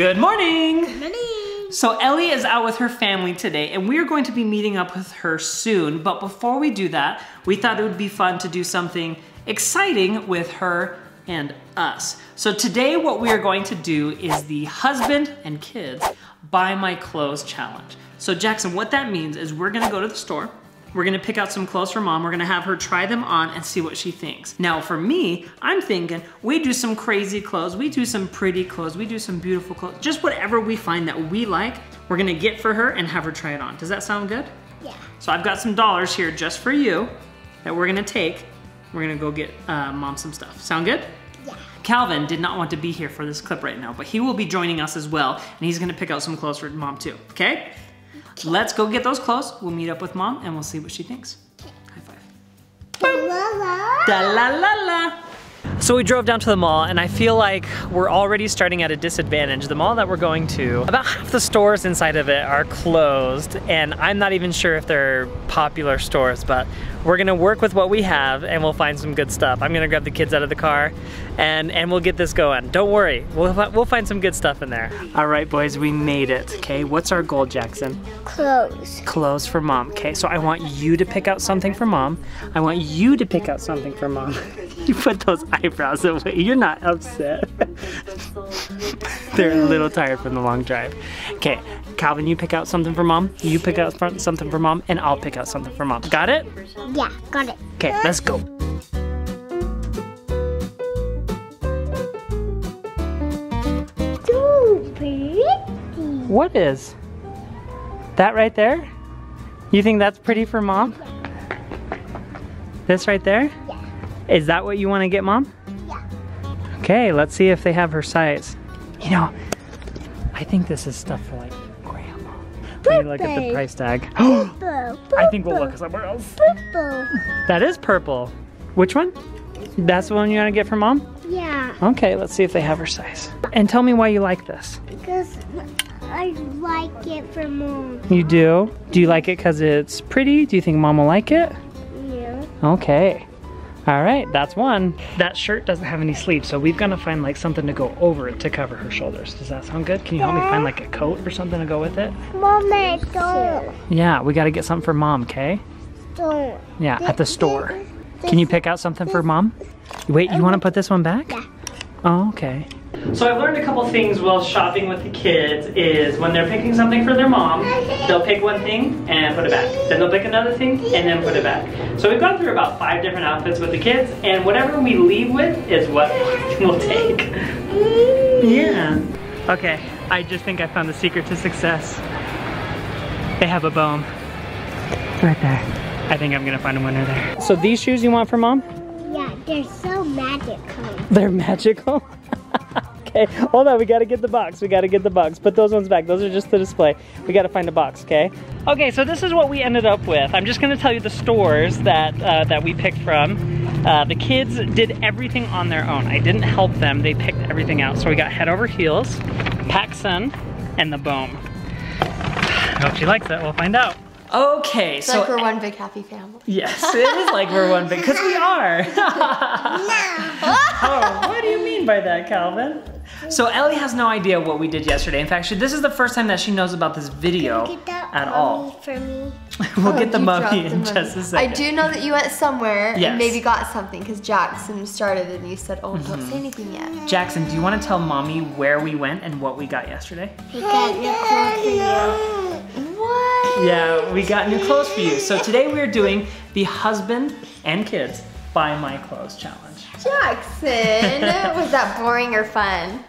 Good morning. Good morning. So Ellie is out with her family today and we're going to be meeting up with her soon. But before we do that, we thought it would be fun to do something exciting with her and us. So today what we are going to do is the husband and kids buy my clothes challenge. So Jackson, what that means is we're gonna go to the store, we're gonna pick out some clothes for mom. We're gonna have her try them on and see what she thinks. Now for me, I'm thinking we do some crazy clothes, we do some pretty clothes, we do some beautiful clothes. Just whatever we find that we like, we're gonna get for her and have her try it on. Does that sound good? Yeah. So I've got some dollars here just for you that we're gonna take. We're gonna go get uh, mom some stuff. Sound good? Yeah. Calvin did not want to be here for this clip right now, but he will be joining us as well, and he's gonna pick out some clothes for mom too, okay? Let's go get those clothes. We'll meet up with mom and we'll see what she thinks. High five. La la. Da la la la. So we drove down to the mall and I feel like we're already starting at a disadvantage. The mall that we're going to, about half the stores inside of it are closed and I'm not even sure if they're popular stores, but we're gonna work with what we have and we'll find some good stuff. I'm gonna grab the kids out of the car and, and we'll get this going. Don't worry, we'll, we'll find some good stuff in there. All right, boys, we made it, okay? What's our goal, Jackson? Clothes. clothes for mom, okay? So I want you to pick out something for mom. I want you to pick out something for mom. you put those eyebrows away. You're not upset. They're a little tired from the long drive. Okay, Calvin, you pick out something for mom. You pick out something for mom, and I'll pick out something for mom. Got it? Yeah, got it. Okay, let's go. What is? That right there? You think that's pretty for mom? This right there? Yeah. Is that what you want to get, mom? Okay, let's see if they have her size. You know, I think this is stuff for like grandma. Let me look at the price tag. I think we'll look somewhere else. Purple. Hmm, that is purple. Which one? That's the one you want to get for mom? Yeah. Okay, let's see if they have her size. And tell me why you like this. Because I like it for mom. You do? Do you like it because it's pretty? Do you think mom will like it? Yeah. Okay. All right, that's one. That shirt doesn't have any sleeves, so we've got to find like something to go over it to cover her shoulders. Does that sound good? Can you help me find like a coat or something to go with it? Mom, I don't. Yeah, we got to get something for mom, okay? Don't. Yeah, at the store. Can you pick out something for mom? Wait, you want to put this one back? Yeah. Oh, okay. So I've learned a couple things while shopping with the kids is when they're picking something for their mom, they'll pick one thing and put it back. Then they'll pick another thing and then put it back. So we've gone through about five different outfits with the kids and whatever we leave with is what we'll take. Yeah. Okay, I just think I found the secret to success. They have a bone. Right there. I think I'm gonna find a winner there. So these shoes you want for mom? Yeah, they're so magical. They're magical. Okay, hold on. We gotta get the box. We gotta get the box. Put those ones back. Those are just the display. We gotta find a box. Okay. Okay, so this is what we ended up with. I'm just gonna tell you the stores that uh, that we picked from. Uh, the kids did everything on their own. I didn't help them. They picked everything out. So we got Head Over Heels, PacSun, and the Boom. I hope she likes it. We'll find out. Okay, It's like we're one big happy family. Yes, it is like we're one big, because we are. oh, what do you mean by that, Calvin? So Ellie has no idea what we did yesterday. In fact, she, this is the first time that she knows about this video Get that at all. for me. we'll Oh, get the mummy dropped in the just a second. I do know that you went somewhere Yes. and maybe got something because Jackson started and you said, oh, Mm-hmm. don't say anything yet. Jackson, do you want to tell mommy where we went and what we got yesterday? We got new clothes for you. What? Yeah, we got new clothes for you. So today we are doing the husband and kids buy my clothes challenge. Jackson, was that boring or fun?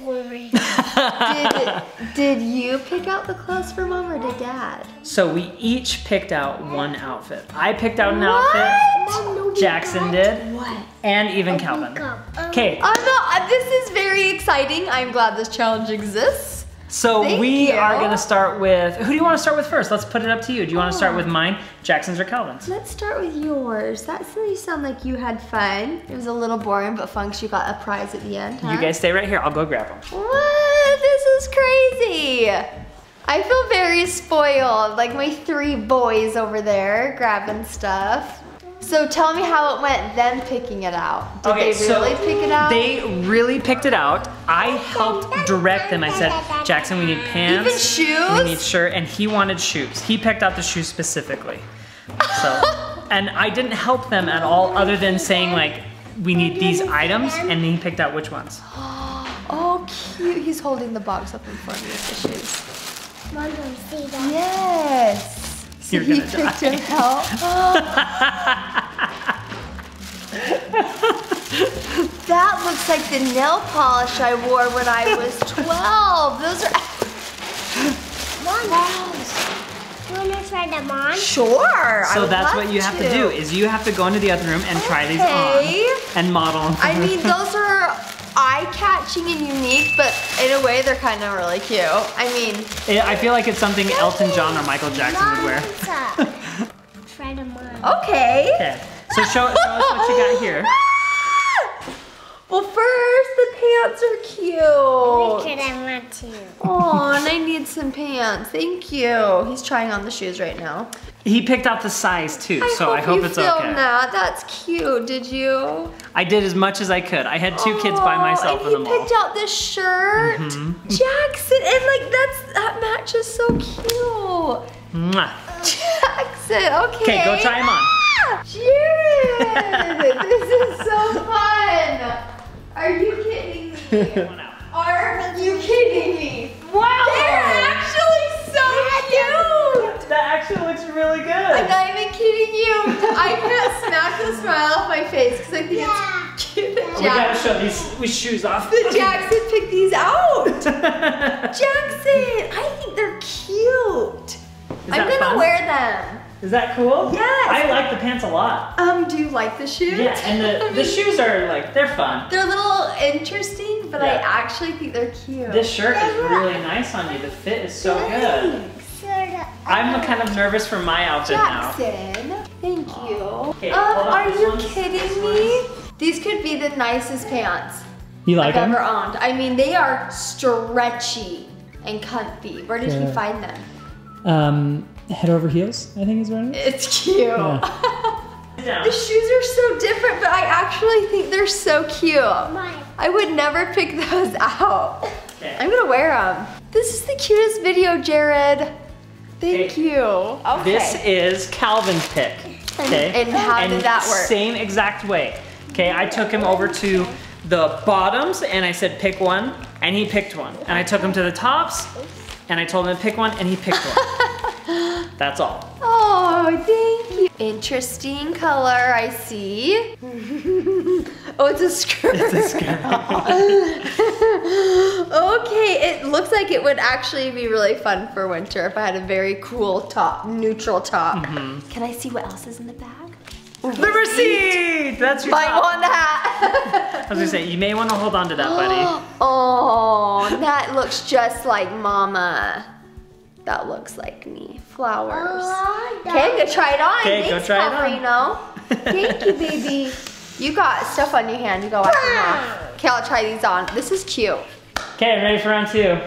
Boring. Did, did you pick out the clothes for mom or did dad? So we each picked out one outfit. I picked out an What? outfit. Mom, no, Jackson did. What? And even Calvin. Go. Um, Okay, I'm not, this is very exciting. I'm glad this challenge exists. So Thank we you. are gonna start with, who do you wanna start with first? Let's put it up to you. Do you wanna start Oh. with mine, Jackson's or Calvin's? Let's start with yours. That you sound like you had fun. It was a little boring, but fun 'cause you got a prize at the end, huh? You guys stay right here, I'll go grab them. What? This is crazy. I feel very spoiled. Like my three boys over there grabbing stuff. So tell me how it went them picking it out. Did they really pick it out? They really picked it out. I helped direct them. I said, Jackson, we need pants. Even shoes? We need shirt, and he wanted shoes. He picked out the shoes specifically. So, and I didn't help them at all, other than saying like, we need these items, and he picked out which ones. Oh, cute. He's holding the box up in front of me with the shoes. Mom, don't see that. Yes. So You're he gonna picked die. him out. that looks like the nail polish I wore when I was 12. Those are Mom, you wanna try them on? sure. So would that's what you have to do is you have to go into the other room and try these on and model them. I mean, those are eye-catching and unique, but in a way, they're kind of really cute. I mean, I feel like it's something Elton John or Michael Jackson would wear. Try them on. okay. Okay, so show, show us what you got here. Well, first, the pants are cute. Because I want to. Oh, and I need some pants. Thank you. He's trying on the shoes right now. He picked out the size too, so I hope you it's filmed okay. that. That's cute. Did you? I did as much as I could. I had two kids by Oh, myself and in the he picked out this shirt. Mhm. Jackson, and like that's that matches so cute. Mwah. Jackson, okay. Okay, go him on. Jared, this is so fun. Are you kidding me? Are you kidding me? Actually looks really good. I'm not even kidding you. I can't smack the smile off my face because I think Yeah. it's cute. that We gotta Jackson, show these with shoes off. that Jackson picked these out. Jackson, I think they're cute. I'm gonna fun? wear them. Is that cool? Yes. I like the pants a lot. Um, do you like the shoes? Yeah, and the, the shoes are like, they're fun. They're a little interesting, but I actually think they're cute. This shirt is really nice on you. The fit is so good. Sorta. I'm kind of nervous for my outfit now. Jackson, thank you. Okay, um, hold on, are this you kidding this me? These could be the nicest pants You I've ever owned. I mean, they are stretchy and comfy. Where did you find them? Um, head over heels, I think is what it is. It's cute. Yeah. the shoes are so different, but I actually think they're so cute. Mine. I would never pick those out. Okay. I'm gonna wear them. This is the cutest video, Jared. Thank Okay. you. Okay. This is Calvin's pick. Okay. and how did that work? Same exact way. Okay, I took him over to the bottoms and I said pick one, and he picked one. And I took him to the tops, and I told him to pick one, and he picked one. That's all. Oh, thank you. Interesting color, I see. oh, it's a skirt. It's a skirt. okay, it looks like it would actually be really fun for winter if I had a very cool top, neutral top. Mm-hmm. Can I see what else is in the bag? The receipt! That's your Might top. want that. I was gonna say, you may want to hold on to that, buddy. oh, that looks just like mama. That looks like me. Flowers. Oh, Okay, I'm gonna try it on. Okay, go try it on. Calvarino. Thank you, baby. You got stuff on your hand. You go wash them off. Okay, I'll try these on. This is cute. Okay, ready for round two?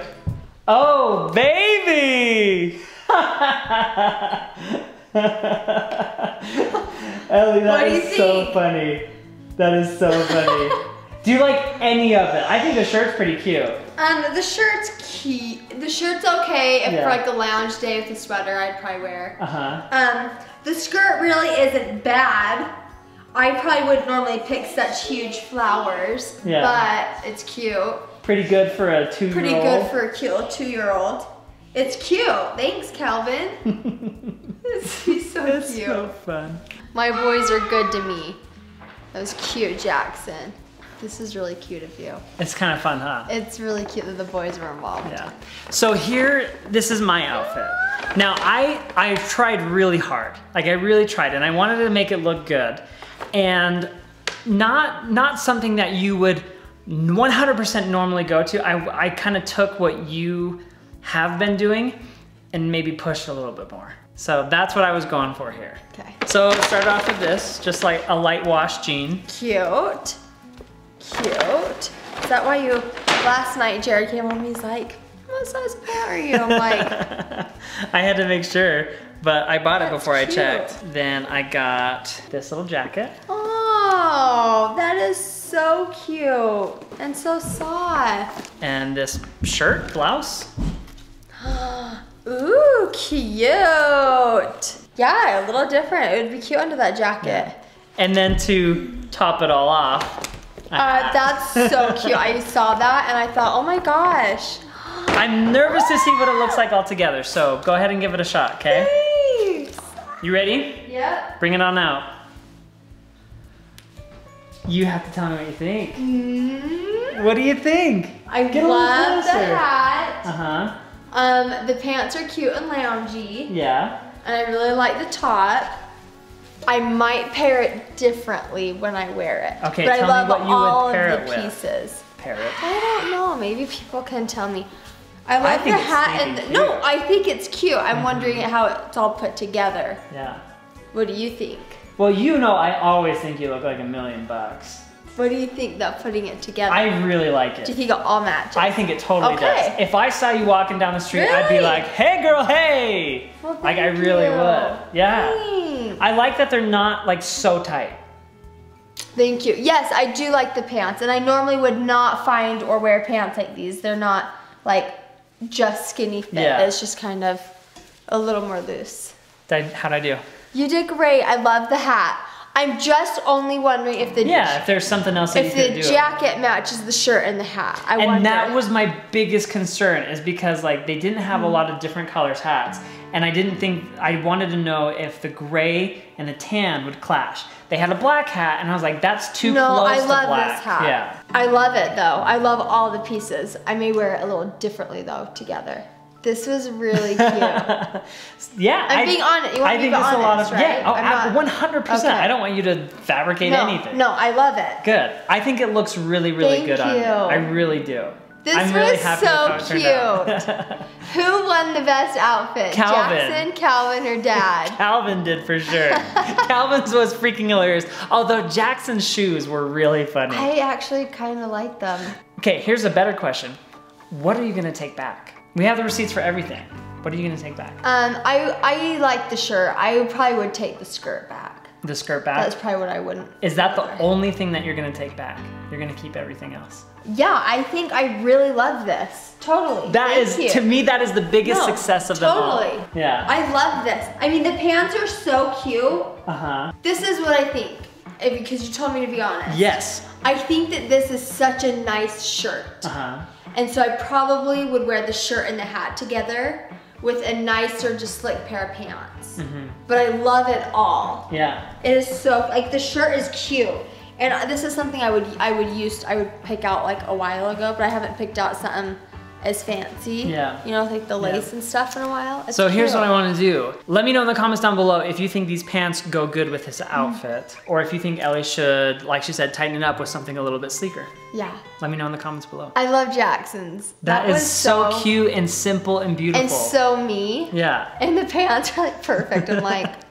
Oh, baby! Ellie, that What do you is so funny. That is so funny. do you like any of it? I think the shirt's pretty cute. Um, the shirt's cute. The shirt's okay. If Yeah. for like a lounge day with a sweater, I'd probably wear. Uh huh. Um, the skirt really isn't bad. I probably wouldn't normally pick such huge flowers, Yeah. but it's cute. Pretty good for a two-year-old. Pretty good for a cute little two-year-old. It's cute. Thanks, Calvin. He's so It's cute. so fun. My boys are good to me. That was cute, Jackson. This is really cute of you. It's kind of fun, huh? It's really cute that the boys were involved. Yeah. So here, this is my outfit. Now I I tried really hard. Like I really tried, and I wanted to make it look good, and not not something that you would 100% normally go to. I I kind of took what you have been doing, and maybe pushed a little bit more. So that's what I was going for here. Okay. So it started off with this, just like a light wash jean. Cute. Cute. Is that why you, last night Jared came home, and he's like, what size pant are you? I'm like, I had to make sure, but I bought it That's before I checked. Then I got this little jacket. oh, that is so cute and so soft. And this shirt, blouse. Ooh, cute. Yeah, a little different. It would be cute under that jacket. And then to top it all off. Uh, that's so cute. I saw that and I thought, oh my gosh. I'm nervous to see what it looks like all together, so go ahead and give it a shot, okay? You ready? Yep. Bring it on out. You have to tell me what you think. Mm, What do you think? I Get love the hat. Uh-huh. Um, the pants are cute and loungy. Yeah. And I really like the top. I might pair it differently when I wear it. Okay, but tell I me love what you would all pair of it the with. pieces. Parrot. I don't know. Maybe people can tell me. I I like think the hat and the, no. I think it's cute. I'm wondering how it's all put together. Yeah. What do you think? Well, you know I always think you look like a million bucks. What do you think though, putting it together? I really like it. do you think it all matches? I think it totally Okay. does. If I saw you walking down the street, I'd be like, hey girl, hey! Well, like I really you. would. Yeah. Thanks. I like that they're not like so tight. Thank you. Yes, I do like the pants, and I normally would not find or wear pants like these. They're not like just skinny fit. Yeah. It's just kind of a little more loose. Did I, how'd I do? You did great. I love the hat. I'm just only wondering if the Yeah, if there's something else if the jacket matches the shirt and the hat. I and wonder. that was my biggest concern is because like they didn't have a mm-hmm. lot of different colors hats and i didn't think i wanted to know if the gray and the tan would clash they had a black hat and i was like that's too no, close I to love black this hat. yeah I love it though. I love all the pieces. I may wear it a little differently though together. This was really cute. yeah I'm I, being honest. You want I think it's a lot honest, of yeah right? oh, I'm not- 100% Okay. i don't want you to fabricate no, anything No, I love it. good i think it looks really really Thank good on you you. i really do This I'm really was so with how it turned out. Who won the best outfit? Calvin. Jackson, Calvin, or Dad? Calvin did for sure. Calvin's was freaking hilarious. Although Jackson's shoes were really funny. I actually kind of like them. Okay, here's a better question. What are you gonna take back? We have the receipts for everything. What are you gonna take back? Um, I I like the shirt. I probably would take the skirt back. The skirt back? That's probably what I wouldn't. Is that the only thing that you're gonna take back? You're gonna keep everything else. Yeah, I think I really love this. Totally. That Thank is, you. to me, that is the biggest No, success of them all. totally. Yeah. I love this. I mean, the pants are so cute. Uh huh. This is what I think. If, because you told me to be honest. Yes. I think that this is such a nice shirt. Uh huh. And so I probably would wear the shirt and the hat together with a nicer, just slick pair of pants. Mm Mhm. But I love it all. Yeah. It is so like the shirt is cute, and this is something I would I would use I would pick out like a while ago, but I haven't picked out something as fancy. Yeah. You know, like the Yeah. lace and stuff in a while. It's So here's cute. what I want to do. Let me know in the comments down below if you think these pants go good with this outfit, or if you think Ellie should, like she said, tighten it up with something a little bit sleeker. Yeah. Let me know in the comments below. I love Jackson's. that is was so, cute and simple and beautiful. and so me. yeah. And the pants are like perfect. I'm like,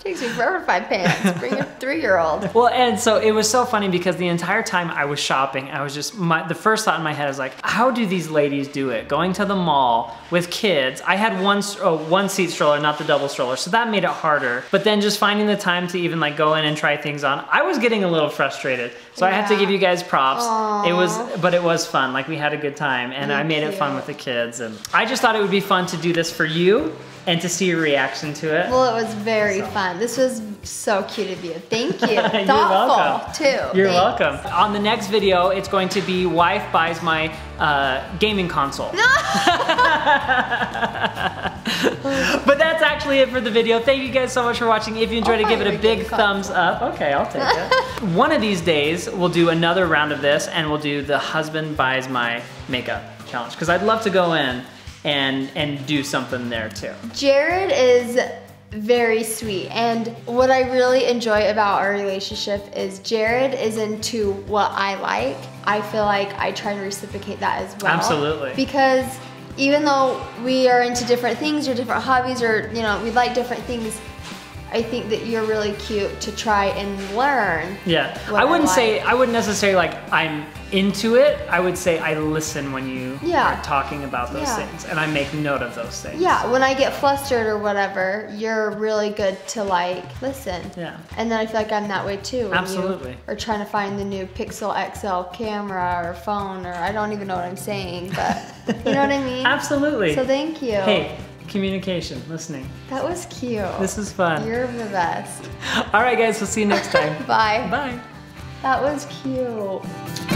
takes me forever to find pants. Bring a three-year-old. Well, and so it was so funny because the entire time I was shopping, I was just my the first thought in my head was like, how do these ladies do it? Going to the mall with kids. I had one oh, one seat stroller, not the double stroller, so that made it harder. But then just finding the time to even like go in and try things on, I was getting a little frustrated. So I have to give you guys props. It was, but it was fun. Like we had a good time, and I Thank made it fun with the kids. And I just thought it would be fun to do this for you and to see your reaction to it. Well, it was very fun. This was so cute of you. Thank you. You're welcome. too. You're Thanks. welcome. On the next video, it's going to be wife buys my uh, gaming console. but that's actually it for the video. Thank you guys so much for watching. If you enjoyed it, give it a big thumbs up. Okay, I'll take it. One of these days, we'll do another round of this and we'll do the husband buys my makeup challenge. Because I'd love to go in and, and do something there too. Jared is very sweet and what I really enjoy about our relationship is Jared is into what I like. I feel like I try to reciprocate that as well. Absolutely. Because even though we are into different things or different hobbies or you know we like different things, I think that you're really cute to try and learn. Yeah, I wouldn't I say. I wouldn't necessarily like I'm into it. I would say I listen when you Yeah. are talking about those Yeah. things, and I make note of those things. Yeah, when I get flustered or whatever, you're really good to like listen. Yeah. And then I feel like I'm that way too. Absolutely. Are trying to find the new Pixel XL camera or phone or I don't even know what I'm saying, but you know what I mean? Absolutely. So thank you. Hey, communication, listening. That was cute. This is fun. You're the best. All right, guys. We'll see you next time. Bye. Bye. That was cute.